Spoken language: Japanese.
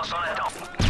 を備えた